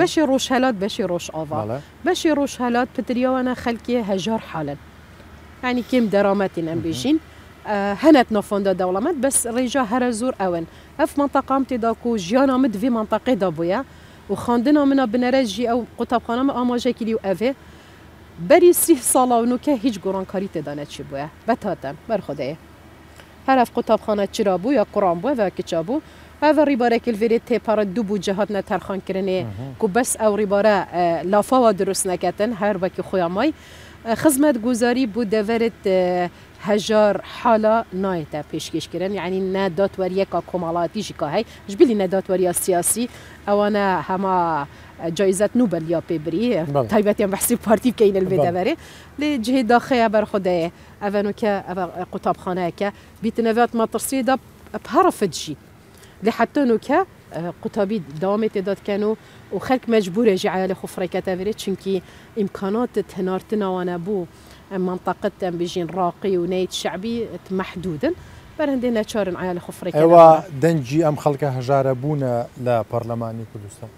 بەشی ڕۆژهلات بەشی ڕۆژ ئاوا بەشی ڕۆژهلات پتریەوەە خەلکی هەژار حالن ینی کێم دەرامەتین ئەم بێژین هەنەت نۆفۆندا دەوڵەمەت بەس ڕێژە هەرە زۆر ئەوەن ئەف منتەقام تێدا و ژیانە من دوێ منتەقێدا بووە و خاندنا منە بنەرەژی ئەو قوتابخانەمە ئاماژێکی و ئەvێ بەری سی ساڵا و نوکە هیچ گۆڕانکاری تێدانە چی بووە بەتاتەن هر اف قطابخانه چرا بو یا قرآن بو و کچا بو. او ریباره که الویری تیپارا دو بو جهات نترخان کرنه که بس او ریباره لافا و درست نکتن هر وکی خویامای خزمەت گوزاری بوو دەڤێت هەژار حالا نایەتە پێشکەشکردن یعنی نەداتوەریەکە کۆمەڵاتیژی کا هەی. ژبیلی نەداتوەریە سیاسی ئەوانە هەما جایزت نوبل یا پێبری تایبەتیان بەحسی پارتی بکەین البێ دەبەرێ. لێ جهێ داخەیە بەرخدەیە ئەڤەنکە قوتابخانەیەکە بیتنەوێت مەترسیدا پارەفجی لێ حتى نوکە قوتابی داوامێت تێدادکەن و و خەک مەجبورێژی عیالە خوفرەکەتە بێت چونکی ئیمکاناتت هەنارتناوانە بوو. منطقة بيجين راقي ونيت شعبي محدودا بەرهندێ نەچارن ئایا لە خفرێک ئەوە دەنجی ئەم خەڵکە هەژارە بوونە لە پەرلەمانی کوردستان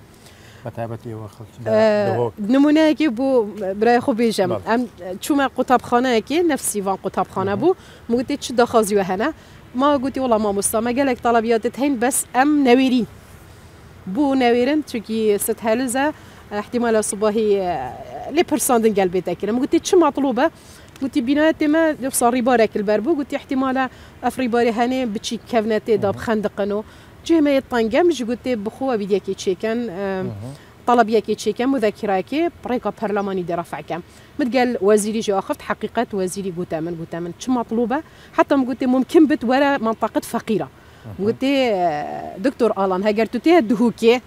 نمونەیەکی بوو برای خۆ بێژەم ئەم چوومە قوتابخانەیەکی نفسیوان قوتابخانە بوو مگوتی چ داخوازیوە هەنە ما گوتی وڵام مامۆستا مەگەلێک تەڵەبیاتت هەین بەس ئەم نەوێرین بوو نەوێرن چونکی ست هەلزە احتمال صباحي لي بيرسون قال بيتك أنا قلت شو مطلوبة؟ قلت بنايتي ما صار ريبارك البربو. قلت احتمال افريباري هاني بتشي كفنتي داب خندقنو جه ما يطنقم جو قلت بخوه بديكي تشيكن طلب يكي تشيكن مذكراكي بريكا برلماني دي رفعك. متقال وزيري جو اخفت حقيقه وزيري قلت من قلت من شو مطلوبة؟ حتى قلت ممكن بت منطقة فقيرة. قلت دكتور آلان هاجرتو تي دهوكي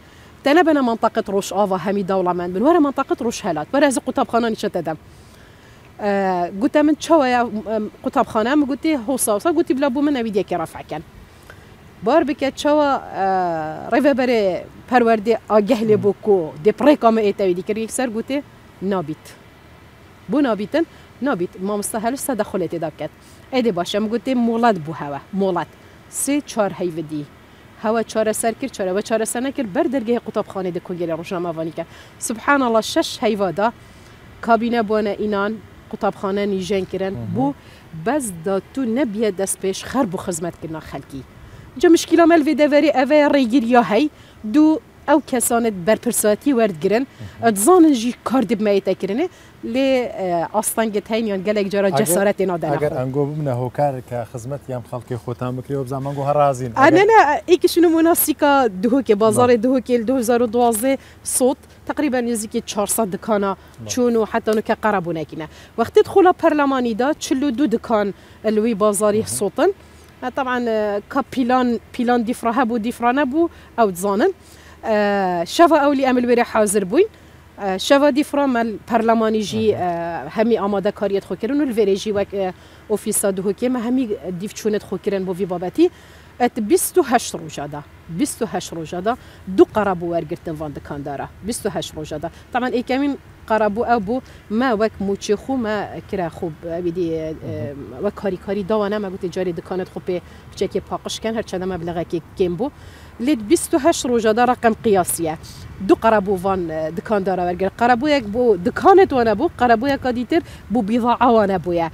تنبنا منطقة روش آفا همي دولة من بن ورا منطقة روش هلات ورا زي قطاب خانة نشت دم. آه قلت من شو يا قطاب خانة قلت هو صوصة قلت بلا بو من أبي ديك رفع كان بار بکە چاوە ڕێڤەبەرێ پەروەردێ ئاگەهلێ بۆ کۆ دێپڕێکامە ئێتەوی دیکرد یەکسەر گوتێ نابیت بۆ نابیتن نابیت مامۆستا هەل سەدە خولێ تێدا بکات ئەدێ باشە گوتێ مۆڵات بوو هەوە مۆڵات سه چهار حیو دی. هوا چاره سر کرد چاره و چاره سر نکرد بر درگه قطبخانه ده کنگره روشنامه وانی کرد. سبحان الله شش حیوا دا. کابینه بوانه اینان قطبخانه نیجن کرن. بو بس دا تو نبیه دست پیش خرب و خدمت کرنا خلکی. جا مشکیلا مل وی دوری اوه ریگیر یا هی. دو ئەو کەسانت بەرپرساتی وەرگرن دزانن ژی کار دبمەیتەکردنێ لێ ئاستانگت هەینیان گەلێک جارە جەسارەتی نادەگەر ئەنگۆ هۆکار کە خزمەت یان خەڵکی خۆتان بکرێ بزانمەنگۆ هەرازین. ئەنە ئیکیشن مناسیکا دهۆکێ بازارێ دهۆکێل 2012 سوت تقریبا نزیکی 400 دکانە چون و حتەنکە قەرەبوونەکینە وەختت خۆلا پەرلەمانیدا چلو دو دکان لوی بازاری سوتن. طبعا كبيلان بيلان ديفرا هبو ديفرا نبو أو تزانن شەڤ ئەو لی ئەمل وێرە حاضر بووین شەڤ دیفرامەل پەرلەمانیژی هەمی ئامادەکاریت خۆکردن و لێرێژی وەک ئۆفیسا دوهۆکێمە هەمی دیفچونت خۆکردن بۆ وی بابەتی ات 28 روجا دا 28 روجا دا دو قرابو ورگرتن وان دکاندارا 28 روجا دا طبعا ای کمین قرابو ابو ما وک موچی خو ما کرا خوب بیدی وک کاری کاری داوانه ما گوتی جاری دکانت خوب بچکی پاقش کن هر چند مبلغه که کم بو. لید 28 روجا دا رقم قیاسیه دو قرابو وان دکان داره ورگر قرابو یک بو دکانت وانه بو قرابو یک دیتر بو بیضاعه وانه بویه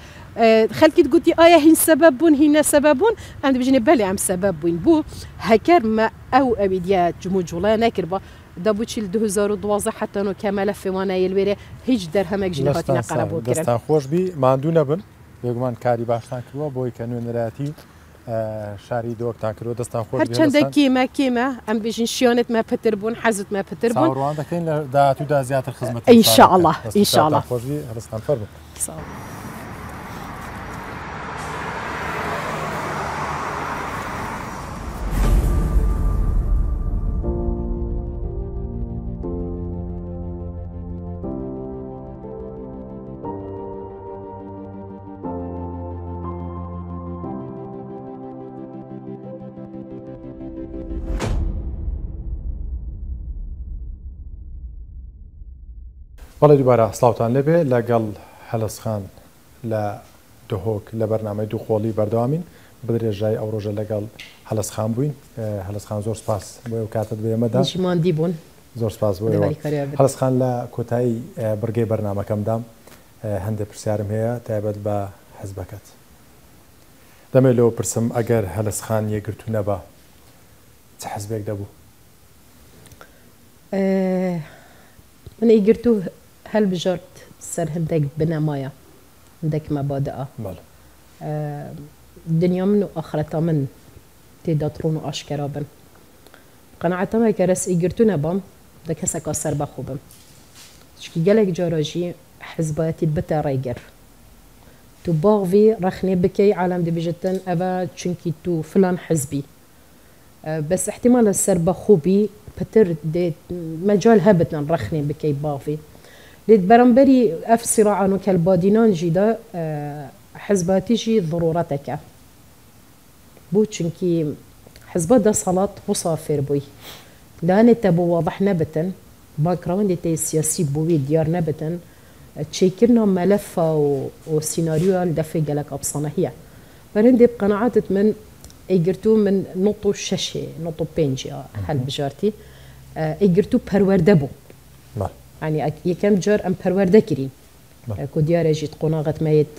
خلکی گوتی آیا هین سبب بون هین سبب بون ام بجنه بله ام سبب بو. هکر ما أو اویدیا جمو جولا با. دابو چیل 2012 حتی نو کمال فوانه یلویره هیچ درهمک جنه هاتینا قرابو کرن دەستان خۆش بی ماندوو نەبن بێگومان کاری باشتان کردووە بۆی کە نوێنەراتی شاری دۆکتان کردو دەستان خۆش هەرچەندە کێمە کێمە ئەم بێژین شیانت مە پتر بوون حەزت مە پتر بوون. ڕوان دەکەین لە داهاتوودا زیاتر خزمەت ئینشاءالله ئینشاءالله. خۆشی هەرستان فەر بوو بەڵێ دووبارە سلااوان لەبێ لەگەڵ هەلسخان لە دهۆک لە بەرنمەی دوو خۆڵی بەردەوامین بدرێژای ئەو ڕۆژە لەگەڵ هەلسخان بووین هەلسخان زۆر سپاس بۆ ئەو کاتت بێمەداشماندی بوون زۆر سپاس بۆ هەلسخان لە کۆتایی بڕگەی بەرنمەکەمدام هەندێک پرسیارم هەیە تایبەت بە حەزبەکەت دەمێت لەوە پرسم ئەگەر هەلسخان یەگرتو نەبە چه حەزبێک دەبوو من ئیگرتو هەلبژارت سەر هەندێک بنەمایە هەندێک مەبادە دنیا من و ئاخرەتا من تێدا ڕون و ئاشکرا بن. قەنەعەتەمە کە ڕست ئیگرتو نەبام دە کەسێکا سەر بەخۆبم چکی گەلێک جاراژی حزبەتی بتە ڕێگەر تو باغوی رەخنێ بکەی عالم دەبێژتن ئەوە چونکی تو فلان حزبی. بس احتمال السر بخوبي بتر مجال هبتنا رخني بكي بافي لید برانبری اف صراعا وكالبادينان جدا حزباتي جي ضرورتك. بو چونكي حزبات دا صلاة مصافر بوي. لأن تبو واضح نبتن باك جراوند تي سياسي بوي ديار نبتن. تشيكرنا ملفة وسيناريو الدفع قالك أبصانة هي برندي بقناعات من إيجرتو من نطو ششي نطو بينجي هل بجارتي. ئەیگرت و پەروەەردە ینی یەکەم جار ئەم پەروەەردە کرین کو دیارەژیت قۆناغەتمەیت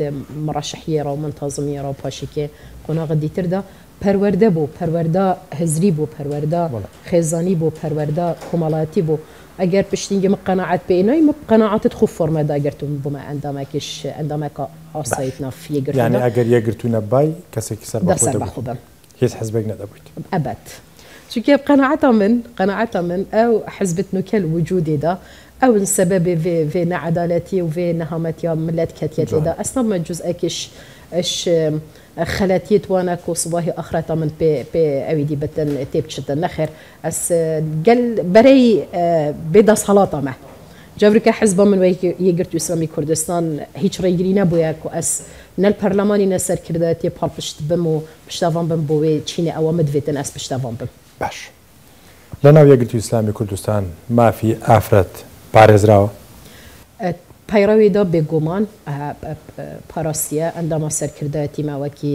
مڕەشحیێرە و منتازمیێرە و پاشێکێ قۆناغە دیتردا پەروەەردە بوو پەروەەردە هزری بوو پەروەەردە خێزانی بۆ پەروەەردە کۆمەڵاتی بوو ئەگەر پشتینگە قەنەعات پێێنای قەنەعاتت خو فۆرمەداگرتم بمە ئەندامێکیش ئەندامێکە ئاسایت نافیەگر ئەگەر یەگرتو نەبای کەسێکی سەر بەخۆبم هیچ حزبێک نەدەبوویت ئەبەت چونکە قەنەعەتە من قەنەعەتە من ئەو حزبت نوکەل وجودێدا ئەو سبب في نەعادالەتی و في نەهامەتیا ملت کەتێدا ئەستا من جزئێکیش إش خلاتيت وأنا كو صباحي اخرتا من بي بي أويدي بتن تيبشت نخر أس قال بري بيدا صلاة ما. جابرك حزب من ويك يقرت إسلامي كردستان هيج ريجرينا بويا كو. أس نل برلماني نسر كرداتي بشت بمو بشتافان بم بوي تشيني أو مدفيتن أس بشتافان بم. باش. لە ناو یەگرتی ئیسلامی کوردستان مافی ئافرەت پارێزراوە پەیڕەویدا بێگومان پاراستە ئەنداما سەرکردایەتی ماوەکی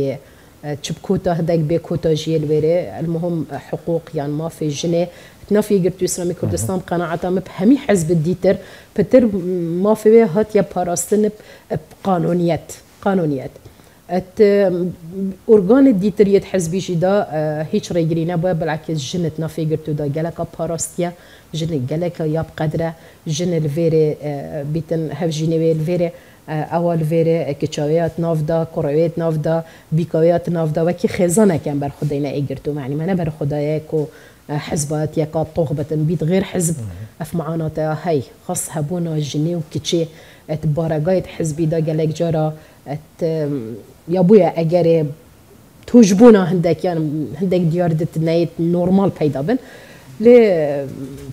چب کۆتا هەدەك بێ کۆتاژیە وره المهم حقوق یان مافی ژنێ نافی گرت اسلامی ئسلامی کوردستان قەنەعەتام ب همی حزب دیتر پتر مافێ هاتیە پاراستن قانونیت قانونیت ات اورگان دیتریت حزبی جدا هیچ ریگری نبوده بالعکس جنت نافی گرتو دا. گلکا پاراستیا جن گلکا یاب قدره جن الویره بیتن هف جنوی الویره اول ویره کچاویات نافدا کرویت نافدا بیکاویات نافدا وکی خزانه کن بر خداینا ایگرتو معنی من بر خدایه کو حزبات يكا طغبة بيت غير حزب. أف معاناتا هاي خاص هبونا جني وكتشي اتبارقايت حزبي دا قالك جارا أت يا بويا اگر توجبونا هندك يعني هندك ديار دت نايت نورمال پیدا بن. ل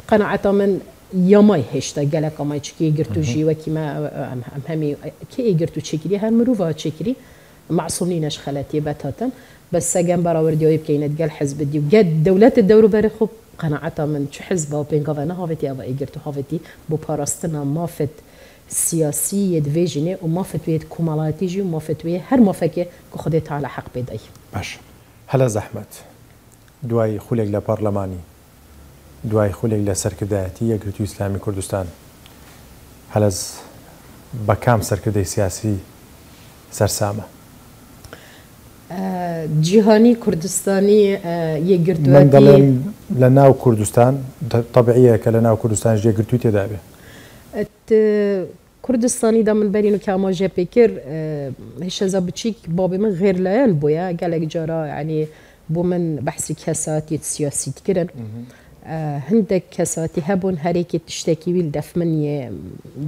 قناعتا من یا مای هشتا گلک مای چکی گرتو جی و کی ما ام همی کی گرتو چکری هر مروفا چکری معصومینش خلاتی بتاتن بس سجن براوردي ويبكينت قال حزب دي وقد دولة الدور برخو قناعتا من شو حزبه وبين قفنا هافتي أبا إيجرتو هافتي بو باراستنا مافت سیاسی دویجنه و ما فتوی کمالاتی جو ما فتوی هر مافکه که خودت على حق بدای باش هلا زحمت. دوای خولێک لە پەرلەمانی دوای خولێک لە سەرکردایەتی یەکگرتو ئیسلامی کوردستان هەلز بە کام سەرکردەی سیاسی سەرسامە جیهانی کوردستانی من دەڵێن لە ناو کوردستان طبعیە کە لە ناو کوردستان ژێگرتو تێدابێ کوردستانی دا من برینو که اما جه پیکر هیچ از بچیک بابی من غیر لایل بویا گلک جارا یعنی بو من بحثی کساتی سیاسی کرن هندك كساتي هبون هريكي تشتكي ويل دف من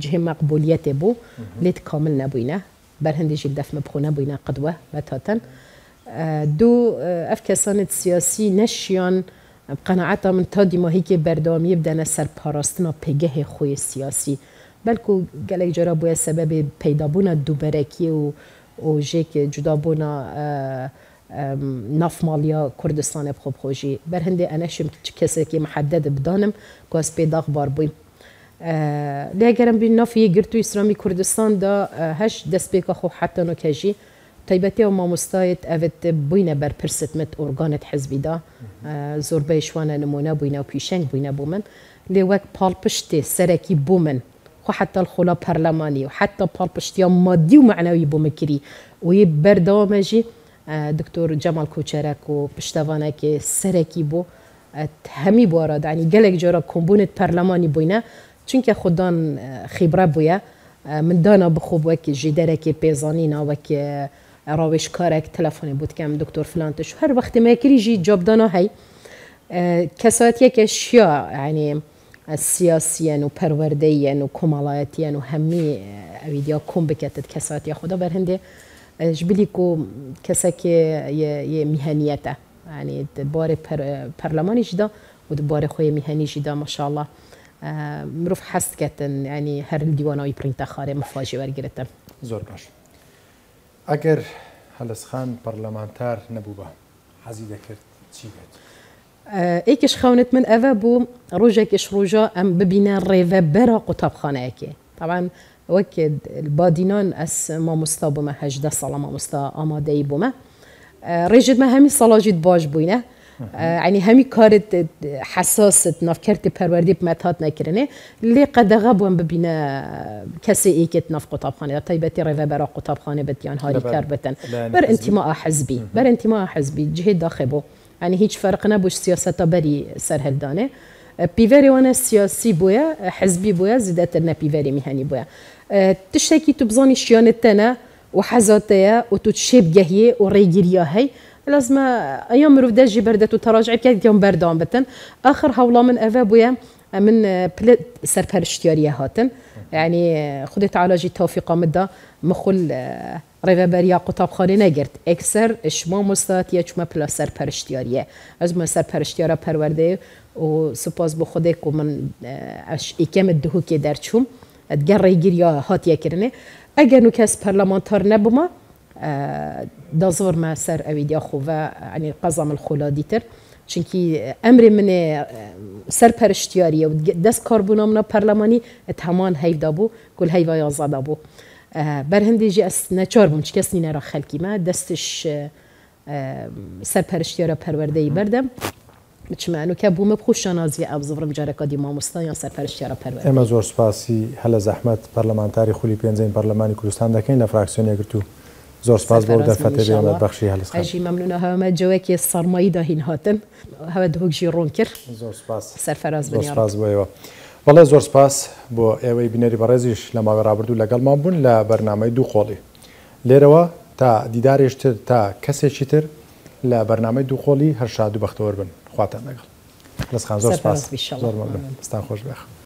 جهه مقبوليته بو ليت كامل نبوينه بر هندي جيل دف مبخونه بوينه قدوه بتاتن دو اف كسانت سياسي نشيان قناعتا من تا دیما هی که بردام یبدن سر پاراستنا پگه خوی سیاسی بەلکو گەلێک جارە بووە سەبەبی پەیدابوونە دووبەرەکی و ئۆژێکی جودابوونا نافمالیا کوردستانە بخۆبخۆژی بەرهندێ ئەنەشم کەسێکی محەددە بدانم گواز پێداخ بار بووین. لێگەرم بین نافیە گرت و ئیسرامی کوردستان دا هەش دەستپێکە خۆ حتان و کەژی تایبەتی و مامۆستایت ئەوێت بووینە بەرپرستمت ئۆرگانت حەزبیدا زۆربەی شوانە نمونە بووینە و پیشنگ بووینە بۆ من لێ وەک پاڵ پشتێ سەرەکی بۆ من وحتى الخلا برلماني وحتى بالبشتيا مادي ومعنوي بمكري وي برنامجي دکتۆر جەمال کوچەرەک و پشتەوانێکی سەرەکی بۆ هەمی بۆڕدانی گەلێک جۆرە کۆمبونت پەرلەمانی بووینە چونکە خوددان خیبرە بووە مندانا بخۆ وەکی ژیدەرەکی پێزانی ناوەکی ڕاوێشکارێک تەلەفۆنی بودکەم دکتۆر فلانتش. هەر وەختمەکریژی جابدانا هەی کەسات یەکە شیا عنیم سیاسیان و پەروەردەیەن و کۆمەڵایەتیان و هەممی ئەویدیا کۆم بکاتت کەساتیا خۆدا بەرهندێ ژبلی کۆ کەسەکێ میهنیەتە ینی بارێ پەرلەمانیشدا و دوبارە خۆی میهنیشیدا مەشاءله مرۆڤ حەستکەتن ینی هەر دیوانەوەی پرینتە خارێ مفاژی وەرگرتن زۆر باش ئەگەر هەلسخان پەرلەمانتار نەبوو بە حەزی دەکرد چی بێت؟ ئەیکش خاونت من ئەvە بوو ڕۆژێکش ڕۆژە ئەم ببینە ڕێڤە بەرە قوتابخانەیەکێ طبعاان وەک بادینان ئەس مامۆستا بوومە هەشدە ساڵە مامۆستا ئامادەی بوومە ڕێژت مە هەمی سەڵاژیت باش بووینە يعني همي كارت حساسة نافكرتي پروردي بمتات نكرنه لي قد غبون ببينا كسي ايكت ناف قطابخانه. طيبتي ريفا برا قطابخانه بتيان هاري كربتن بر انتماء حزبي بر انتماء حزبي جهه داخبو يعني هيج فرق نبوش بري سر هلدانه بيفري وأنا سياسي بويا حزبي بويا زدت لنا بيفري مهني بويا تشتكي تبزاني شيانتنا وحزاتيا وتتشيب جهيه وريجيريا هي لازم أيام مرو داجي بردت وتراجع بكات يوم بردان بتن. آخر هولا من افا بويا من بلد سرپرشتياريه هاتن. يعني خدت علاجي توفيق مدة مخل ريفا بريا قطاب خاني نگرد اكثر اشما مستات یا چما پلا سرپرشتياريه از ما سرپرشتيارا پرورده و سپاس بو خودك و من اش ايكم الدهو که درچوم ادگر ریگیریا هات یکرنه اگر نو کس پرلمانتار نبوما دازور ما سر اویدیا خواه يعني قزم الخولاديتر چونکی امر من سر پرشتیاری و دست کاربونا منا پرلمانی اتهمان هیو دابو کل هیو یازا دابو بەرهندێکی ئەس نەچۆر بم چکەسنی نەرە خەلکیمە دەستش سەر پەرشتێرە پەروەەردەی بەردەم. چمانوکە بوومە خوشانازی ئەبزڕم جارەکەدی مامۆستایان سەرپەرشتێرە پەر ئێمە زۆر سپاسی هەلە زەحمەت پەرلەمانتاری خولی پێنجین پەرلەمانی کوردستان دەکەین لە فراکسیۆنێگرتو زۆر سپاس بۆ دەفەتێمە بەخشی هەلس ئەژی مەمنونە هەمە جوەکی سەرمایی داهین هاتن. هەوە دهۆکژی ڕوون کرد سەرفەراز بۆ ئێوە. بەڵێ زۆر سپاس بۆ ئێوەی بینەری بەڕێزیش لە ماوە ڕابردوو لەگەڵمان بوون لە بەرنمەی دوو خۆڵی. لێرەوە تا دیدارێشتر تا کەسێکی تر لە بەرنمەی دوو خۆڵی هەر شاد و بەختەوە بن خواتان لەگەڵ. لەسخان زۆر سپاس. زۆر ستان خۆش بێخ